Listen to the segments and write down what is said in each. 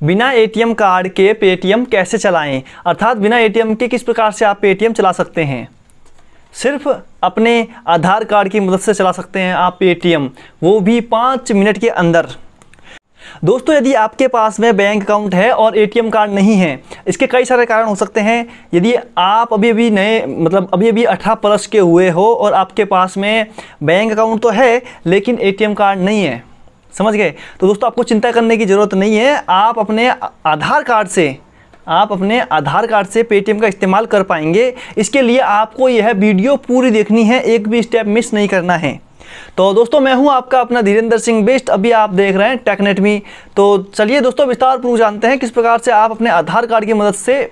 बिना ATM card के Paytm कैसे चलाएँ? अर्थात बिना एटीएम के किस प्रकार से आप पेटीएम चला सकते हैं? सिर्फ़ अपने आधार कार्ड की मदद से चला सकते हैं आप पेटीएम वो भी पाँच मिनट के अंदर। दोस्तों, यदि आपके पास में बैंक अकाउंट है और एटीएम कार्ड नहीं है, इसके कई सारे कारण हो सकते हैं। यदि आप अभी अभी नए मतलब अभी अभी अठारह प्लस के हुए हो और आपके पास में बैंक अकाउंट तो है, लेकिन एटीएम कार्ड नहीं है। समझ गए? तो दोस्तों, आपको चिंता करने की ज़रूरत नहीं है। आप अपने आधार कार्ड से, आप अपने आधार कार्ड से पेटीएम का इस्तेमाल कर पाएँगे। इसके लिए आपको यह वीडियो पूरी देखनी है। एक भी स्टेप मिस नहीं करना है। तो दोस्तों, मैं हूँ आपका अपना धीरेन्द्र सिंह बेस्ट। अभी आप देख रहे हैं टेकनेट मी तो चलिए दोस्तों विस्तार पूर्व जानते हैं किस प्रकार से आप अपने आधार कार्ड की मदद से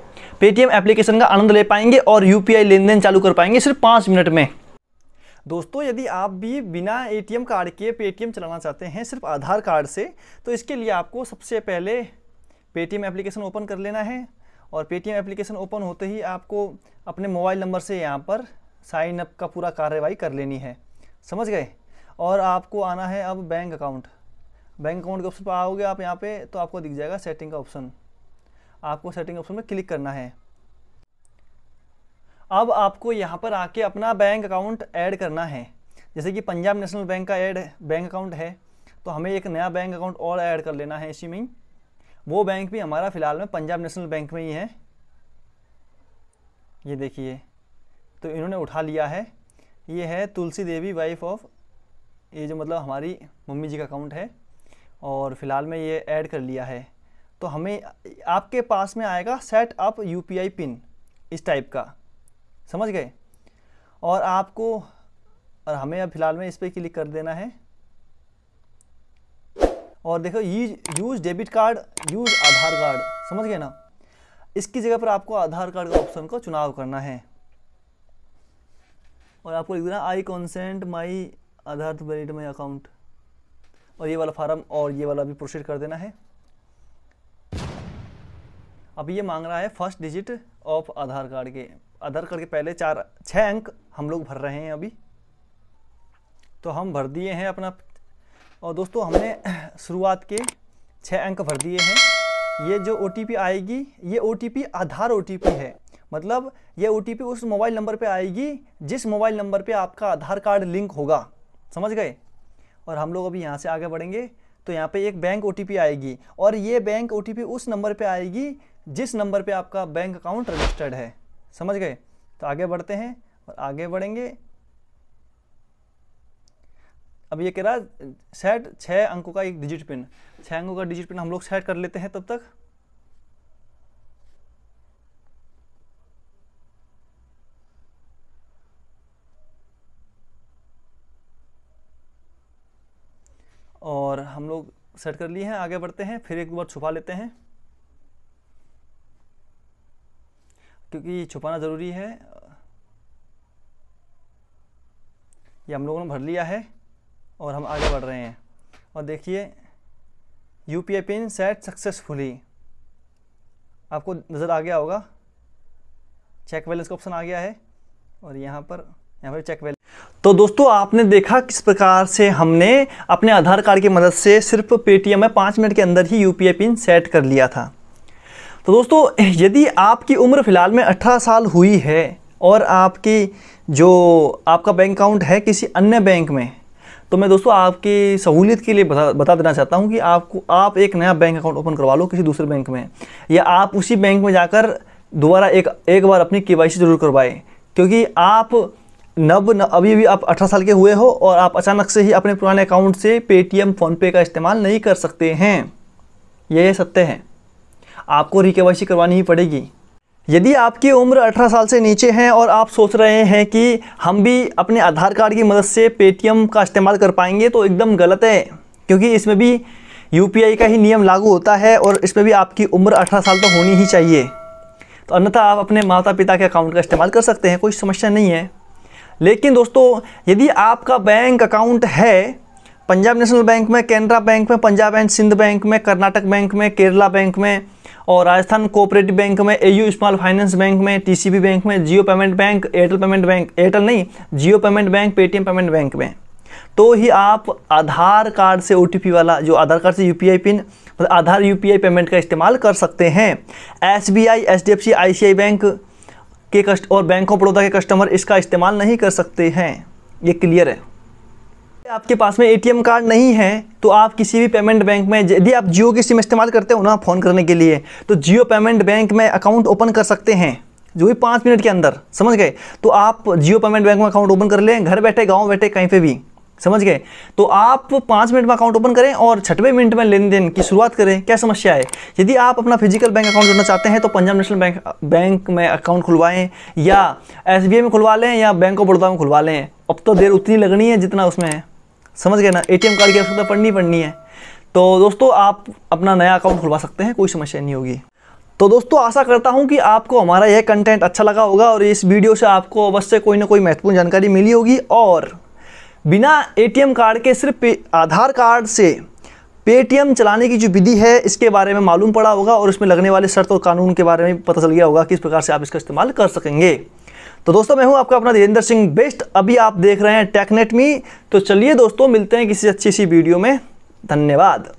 पेटीएम एप्लीकेशन का आनंद ले पाएँगे और यूपीआई लेन देन चालू कर पाएँगे सिर्फ़ पाँच मिनट में। दोस्तों, यदि आप भी बिना एटीएम कार्ड के पेटीएम चलाना चाहते हैं, सिर्फ़ आधार कार्ड से तो इसके लिए आपको सबसे पहले पेटीएम एप्लीकेशन ओपन कर लेना है और पेटीएम एप्लीकेशन ओपन होते ही आपको अपने मोबाइल नंबर से यहाँ पर साइन अप का पूरा कार्रवाई कर लेनी है। समझ गए? और आपको आना है अब बैंक अकाउंट बैंक अकाउंट के ऑप्शन पर आओगे आप यहाँ पे तो आपको दिख जाएगा सेटिंग का ऑप्शन आपको सेटिंग ऑप्शन में क्लिक करना है। अब आपको यहाँ पर आके अपना बैंक अकाउंट ऐड करना है। जैसे कि पंजाब नेशनल बैंक का ऐड बैंक अकाउंट है तो हमें एक नया बैंक अकाउंट और ऐड कर लेना है इसी में। ही वो बैंक भी हमारा फ़िलहाल में पंजाब नेशनल बैंक में ही है। ये देखिए तो इन्होंने उठा लिया है। ये है तुलसी देवी वाइफ ऑफ़ ये जो मतलब हमारी मम्मी जी का अकाउंट है। और फ़िलहाल में ये ऐड कर लिया है। तो हमें आपके पास में आएगा सेट अप यूपीआई पिन इस टाइप का। समझ गए? और आपको, और हमें अब फ़िलहाल में इस पर क्लिक कर देना है। और देखो use use debit card use Aadhaar card समझ गए ना? इसकी जगह पर आपको आधार कार्ड का ऑप्शन को चुनाव करना है। और आपको लिख देना I consent my Aadhaar valid my account और ये वाला फार्म और ये वाला भी प्रोसीड कर देना है। अब ये मांग रहा है first digit of Aadhaar card के। आधार करके पहले चार छः अंक हम लोग भर रहे हैं अभी। तो हम भर दिए हैं अपना। और दोस्तों, हमने शुरुआत के छः अंक भर दिए हैं। ये जो ओटीपी आएगी, ये ओटीपी आधार ओटीपी है। मतलब ये ओटीपी उस मोबाइल नंबर पे आएगी, जिस मोबाइल नंबर पे आपका आधार कार्ड लिंक होगा। समझ गए? और हम लोग अभी यहाँ से आगे बढ़ेंगे। तो यहाँ पे एक बैंक ओटीपी आएगी। और ये बैंक ओटीपी उस नंबर पे आएगी, जिस नंबर पे आपका बैंक अकाउंट रजिस्टर्ड है। समझ गए? तो आगे बढ़ते हैं और आगे बढ़ेंगे। अब ये कह रहा है सेट छः अंकों का एक डिजिट पिन छः अंकों का डिजिट पिन हम लोग सेट कर लेते हैं तब तक। और हम लोग सेट कर लिए हैं, आगे बढ़ते हैं, फिर एक बार छुपा लेते हैं। क्योंकि छुपाना ज़रूरी है। ये हम लोगों ने भर लिया है और हम आगे बढ़ रहे हैं। और देखिए U P I pin set successfully आपको नज़र आ गया होगा। चेक बैलेंस का ऑप्शन आ गया है। और यहाँ पर यहाँ पर चेक बैलेंस तो दोस्तों, आपने देखा किस प्रकार से हमने अपने आधार कार्ड की मदद से सिर्फ़ पेटीएम में पाँच मिनट के अंदर ही यूपीआई पिन सेट कर लिया था। तो दोस्तों यदि आपकी उम्र फ़िलहाल में 18 साल हुई है और आपकी जो आपका बैंक अकाउंट है किसी अन्य बैंक में तो मैं दोस्तों आपकी सहूलियत के लिए बता बता देना चाहता हूँ कि आपको आप एक नया बैंक अकाउंट ओपन करवा लो किसी दूसरे बैंक में या आप उसी बैंक में जाकर दोबारा एक एक बार अपनी के ज़रूर करवाएँ क्योंकि आप नब न, अभी भी आप 18 साल के हुए हो और आप अचानक से ही अपने पुराने अकाउंट से पेटीएम फ़ोनपे का इस्तेमाल नहीं कर सकते हैं। यह सत्य है। आपको रिकेवाइसी करवानी ही पड़ेगी। यदि आपकी उम्र 18 साल से नीचे है और आप सोच रहे हैं कि हम भी अपने आधार कार्ड की मदद से पेटीएम का इस्तेमाल कर पाएँगे तो एकदम गलत है। क्योंकि इसमें भी यूपीआई का ही नियम लागू होता है और इसमें भी आपकी उम्र अठारह साल तो होनी ही चाहिए। तो अन्यथा आप अपने माता पिता के अकाउंट का इस्तेमाल कर सकते हैं, कोई समस्या नहीं है। लेकिन दोस्तों, यदि आपका बैंक अकाउंट है, पंजाब नेशनल बैंक में, कैनरा बैंक में, पंजाब एंड सिंध बैंक में, कर्नाटक बैंक में, केरला बैंक में और राजस्थान कोऑपरेटिव बैंक में एयू स्मॉल फाइनेंस बैंक में टीसीबी बैंक में Jio payment bank Airtel payment bank Airtel नहीं Jio payment bank Paytm payment bank में। तो ही आप आधार कार्ड से ओटीपी वाला, जो आधार कार्ड से यूपीआई पिन मतलब आधार यूपीआई पेमेंट का इस्तेमाल कर सकते हैं। S B I H D F C I C I bank के कस्ट, और बैंक ऑफ़ बड़ौदा के कस्टमर इसका इस्तेमाल नहीं कर सकते हैं। ये क्लियर है। आपके पास में एटीएम कार्ड नहीं है तो आप किसी भी पेमेंट बैंक में यदि आप जियो की सिम इस्तेमाल करते हो ना फ़ोन करने के लिए तो जियो पेमेंट बैंक में अकाउंट ओपन कर सकते हैं, जो भी पाँच मिनट के अंदर, समझ गए? तो आप जियो पेमेंट बैंक में अकाउंट ओपन कर लें, घर बैठे, गाँव बैठे, कहीं पर भी, समझ गए? तो आप पाँच मिनट में अकाउंट ओपन करें और छठवें मिनट में लेन देन की शुरुआत करें। क्या समस्या है? यदि आप अपना फ़िज़िकल बैंक अकाउंट जोड़ना चाहते हैं तो पंजाब नेशनल बैंक बैंक में अकाउंट खुलवाएँ, या एसबीआई में खुलवा लें, या बैंक ऑफ़ बड़ौदा में खुलवा लें। अब तो देर उतनी लगनी है जितना उसमें है। समझ गए ना? एटीएम कार्ड की आवश्यकता पड़नी पड़नी है। तो दोस्तों, आप अपना नया अकाउंट खुलवा सकते हैं, कोई समस्या नहीं होगी। तो दोस्तों, आशा करता हूँ कि आपको हमारा यह कंटेंट अच्छा लगा होगा और इस वीडियो से आपको अवश्य कोई ना कोई महत्वपूर्ण जानकारी मिली होगी। और बिना एटीएम कार्ड के, सिर्फ़ आधार कार्ड से पेटीएम चलाने की जो विधि है, इसके बारे में मालूम पड़ा होगा और उसमें लगने वाले शर्त और कानून के बारे में पता चल गया होगा किस प्रकार से आप इसका इस्तेमाल कर सकेंगे। तो दोस्तों, मैं हूँ आपका अपना धीरेन्द्र सिंह बेस्ट। अभी आप देख रहे हैं टेकनेट मी तो चलिए दोस्तों, मिलते हैं किसी अच्छी सी वीडियो में। धन्यवाद।